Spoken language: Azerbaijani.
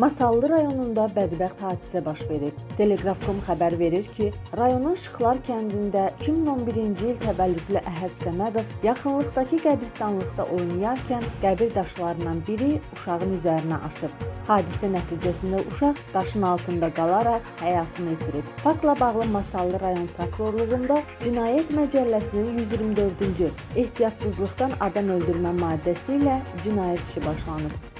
Masallı rayonunda bədbəxt hadisə baş verib. Teleqraf.com xəbər verir ki, rayonun Şıxlar kəndində 2011-ci il təvəllüdlü Əhəd Səmədov yaxınlıqdakı qəbirstanlıqda oynayarkən qəbir daşlarından biri uşağın üzərinə aşıb. Hadisə nəticəsində uşaq daşın altında qalaraq həyatını itirib. Faktla bağlı Masallı rayon prokurorluğunda Cinayət Məcəlləsinin 124-cü ehtiyatsızlıqdan adam öldürmə maddəsi ilə cinayət işi başlanıb.